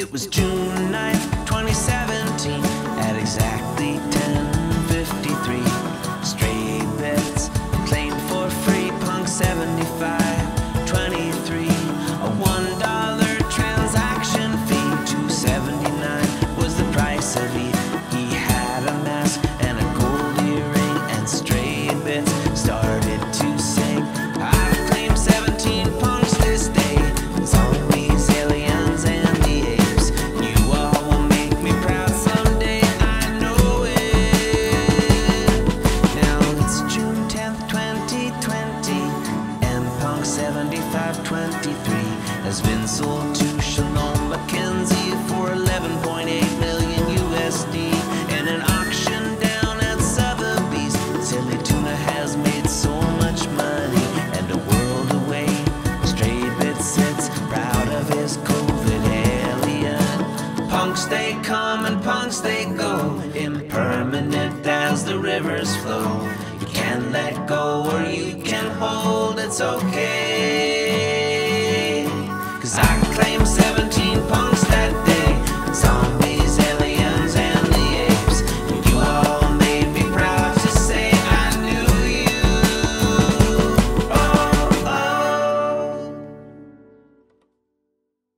It was June 9th, 2017, at exactly 10:53. Stray bits claimed for free, punk 75, 23. A one dollar transaction fee, 279 was the price of each. Punk 7523 has been sold to Shalom Meckenzie for 11.8 million USD in an auction down at Sotheby's. Silly Tuna has made so much money and a world away. Stray Bit sits proud of his COVID alien. Punks they come and punks they go, impermanent as the rivers flow. You can let go or you can hold, it's okay.